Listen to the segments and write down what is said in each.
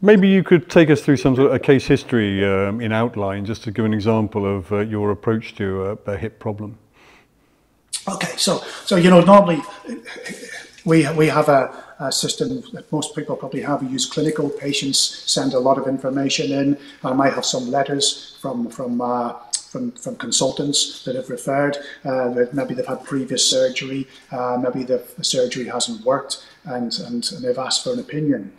maybe you could take us through some sort of a case history um, in outline, just to give an example of uh, your approach to a, a hip problem. Okay, so so you know normally we we have a, a, system that most people probably have. We use clinical patients send a lot of information in. I might have some letters from from. Uh, from, from consultants that have referred, uh, that maybe they've had previous surgery, uh, maybe the surgery hasn't worked, and, and, and they've asked for an opinion.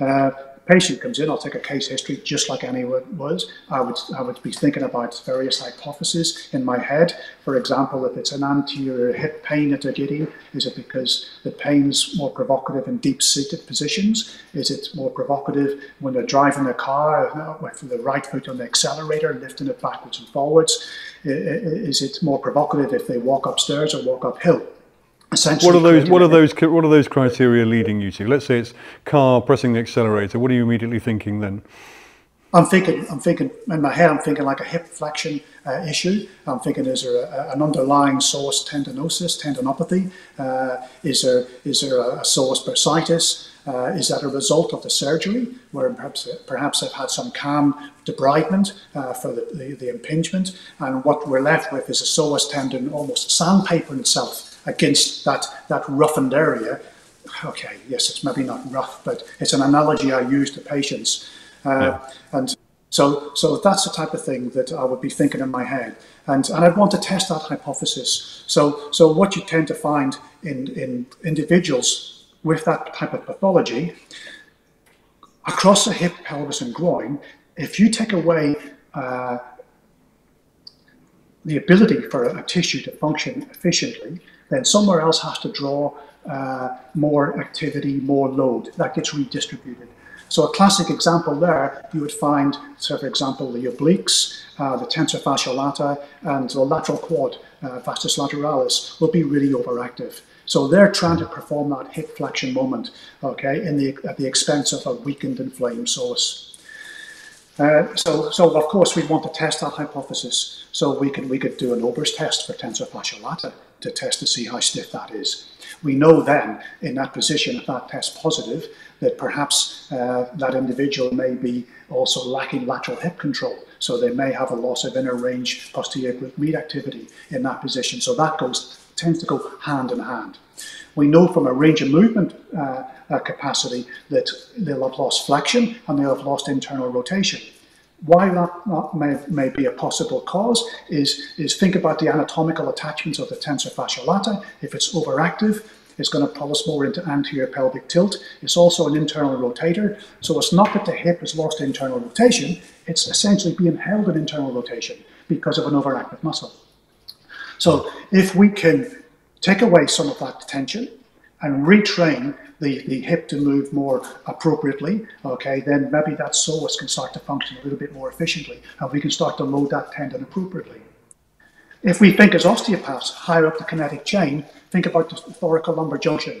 Uh, patient comes in, I'll take a case history just like anyone was. I would, I would be thinking about various hypotheses in my head. For example, if it's an anterior hip pain that they're getting, is it because the pain's more provocative in deep-seated positions? Is it more provocative when they're driving a car with the right foot on the accelerator, lifting it backwards and forwards? Is it more provocative if they walk upstairs or walk uphill? What are those? What are those? What are those criteria leading you to? Let's say it's car pressing the accelerator. What are you immediately thinking then? I'm thinking. I'm thinking in my head. I'm thinking like a hip flexion uh, issue. I'm thinking is there a, an underlying psoas tendinosis, tendinopathy? Uh, is there is there a, psoas bursitis? Uh, is that a result of the surgery, where perhaps perhaps they've had some cam debridement uh, for the, the, the impingement, and what we're left with is a psoas tendon almost sandpaper itself against that, that roughened area. Okay, yes, it's maybe not rough, but it's an analogy I use to patients. Uh, yeah. And so, so that's the type of thing that I would be thinking in my head. And, and I'd want to test that hypothesis. So, so what you tend to find in, in individuals with that type of pathology, across the hip, pelvis, and groin, if you take away uh, the ability for a, a, tissue to function efficiently, then somewhere else has to draw uh, more activity, more load. That gets redistributed. So a classic example there, you would find, so for example, the obliques, uh, the tensor fasciae lata, and the lateral quad, uh, vastus lateralis, will be really overactive. So they're trying to perform that hip flexion moment, okay, in the, at the expense of a weakened inflamed psoas. Uh, so, so of course we want to test that hypothesis. So we could we could do an Ober's test for tensor fasciae lata to test to see how stiff that is. We know then in that position, if that test positive, that perhaps uh, that individual may be also lacking lateral hip control. So they may have a loss of inner range posterior glute med activity in that position. So that goes tends to go hand in hand. We know from a range of movement uh, uh, capacity that they'll have lost flexion and they'll have lost internal rotation. Why that, may, may be a possible cause is, is think about the anatomical attachments of the tensor fasciae lata. If it's overactive, it's going to pull us more into anterior pelvic tilt. It's also an internal rotator. So it's not that the hip has lost internal rotation, it's essentially being held in internal rotation because of an overactive muscle. So if we can take away some of that tension and retrain the, the hip to move more appropriately, okay, then maybe that psoas can start to function a little bit more efficiently and we can start to load that tendon appropriately. If we think as osteopaths higher up the kinetic chain, think about the thoracolumbar junction.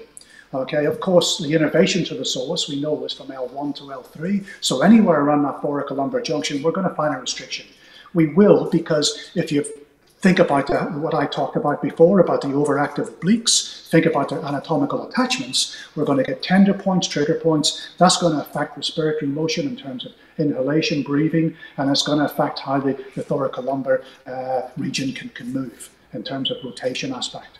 Okay, of course, the innervation to the psoas we know is from L1 to L3. So anywhere around that thoracolumbar junction, we're going to find a restriction. We will because if you've Think about the, what I talked about before about the overactive obliques. Think about the anatomical attachments. We're going to get tender points, trigger points. That's going to affect respiratory motion in terms of inhalation, breathing, and it's going to affect how the, the thoracolumbar uh, region can, can move in terms of rotation aspect.